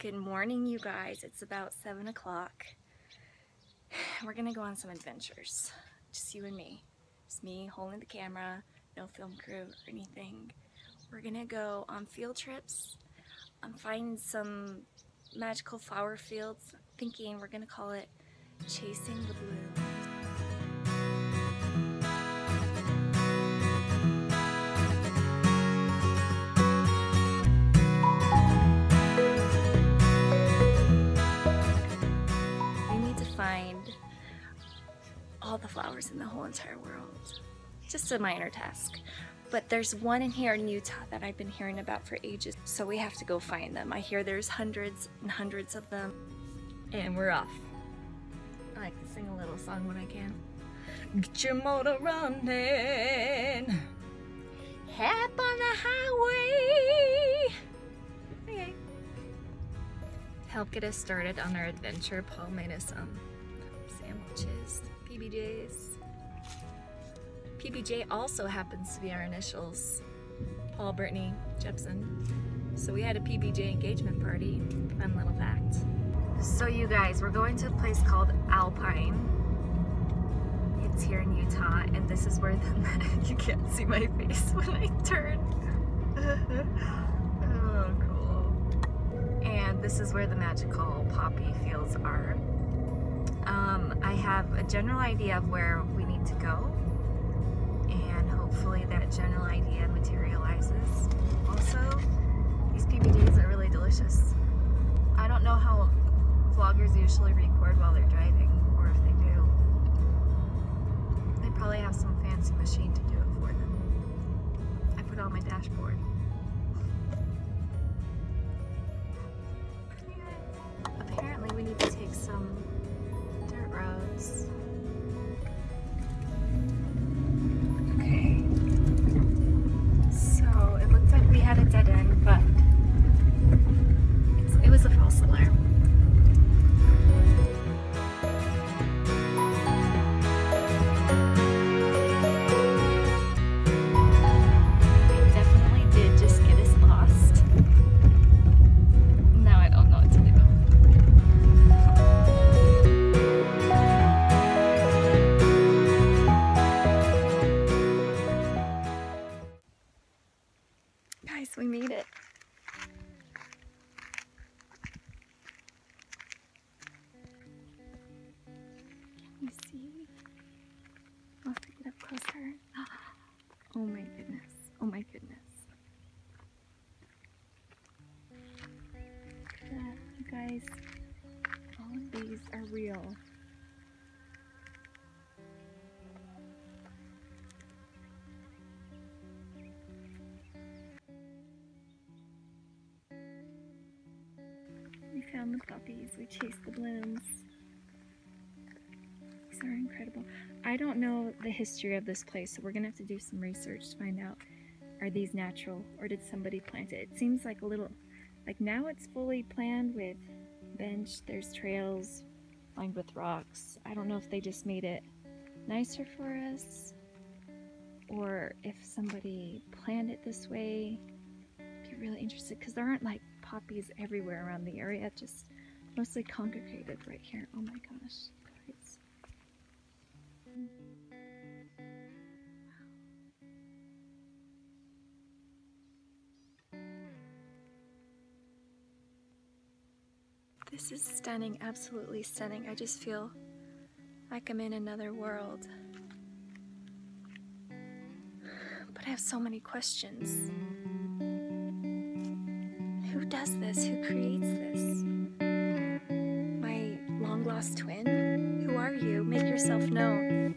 Good morning, you guys. It's about 7 o'clock. We're gonna go on some adventures. Just you and me. Just me holding the camera, no film crew or anything. We're gonna go on field trips. I'm finding some magical flower fields, thinking we're gonna call it Chasing the Blooms. Flowers in the whole entire world. Just a minor task. But there's one in here in Utah that I've been hearing about for ages, so we have to go find them. I hear there's hundreds and hundreds of them. And we're off. I like to sing a little song when I can. Get your motor running. Hop on the highway. Okay. Help get us started on our adventure, Paul made us um, some sandwiches, PBJs. PBJ also happens to be our initials, Paul Brittany Jepson. So we had a PBJ engagement party. Fun little fact. So you guys, we're going to a place called Alpine. It's here in Utah, and this is where the you can't see my face when I turn. oh, cool. And this is where the magical poppy fields are. Um, I have a general idea of where we need to go, and hopefully that general idea materializes. Also, these PBJs are really delicious. I don't know how vloggers usually record while they're driving, or if they do. They probably have some fancy machine to do it for them. I put it on my dashboard. Apparently we need to take some roads. The puppies. We chased the blooms. These are incredible. I don't know the history of this place, so we're gonna have to do some research to find out are these natural or did somebody plant it? It seems like a little, like now it's fully planned with bench, there's trails lined with rocks. I don't know if they just made it nicer for us or if somebody planned it this way. I'd Be really interested because there aren't like poppies everywhere around the area, just mostly congregated right here. Oh my gosh, guys. This is stunning, absolutely stunning. I just feel like I'm in another world. But I have so many questions. Does this? Who creates this? My long lost twin? Who are you? Make yourself known.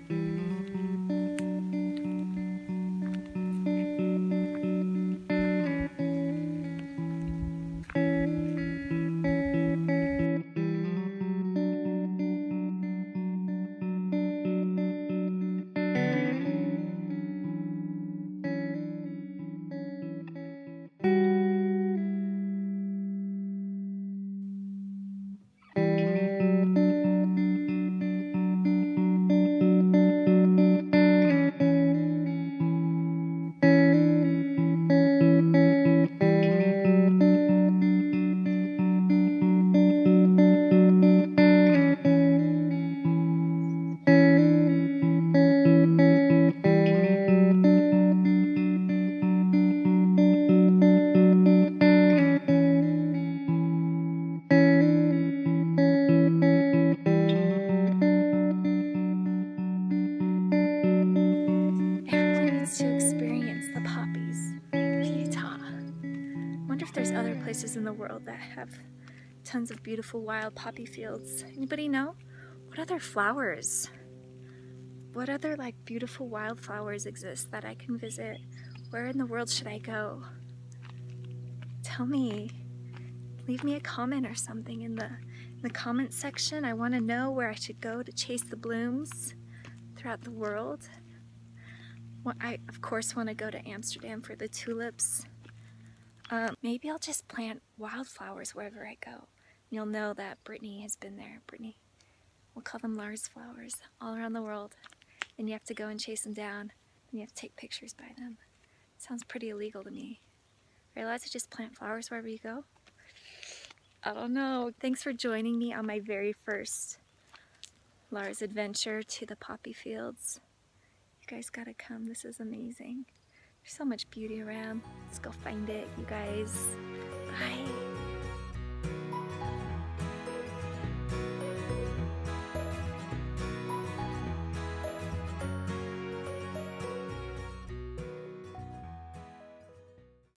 Places in the world that have tons of beautiful wild poppy fields. Anybody know? What other flowers? What other like beautiful wildflowers exist that I can visit? Where in the world should I go? Tell me. Leave me a comment or something in the in the comment section. I want to know where I should go to chase the blooms throughout the world. Well, I of course want to go to Amsterdam for the tulips. Um, maybe I'll just plant wildflowers wherever I go. You'll know that Brittany has been there. Brittany, we'll call them Lars flowers all around the world. And you have to go and chase them down. And you have to take pictures by them. Sounds pretty illegal to me. Are you allowed to just plant flowers wherever you go? I don't know. Thanks for joining me on my very first Lars adventure to the poppy fields. You guys gotta come. This is amazing. There's so much beauty around. Let's go find it, you guys. Bye.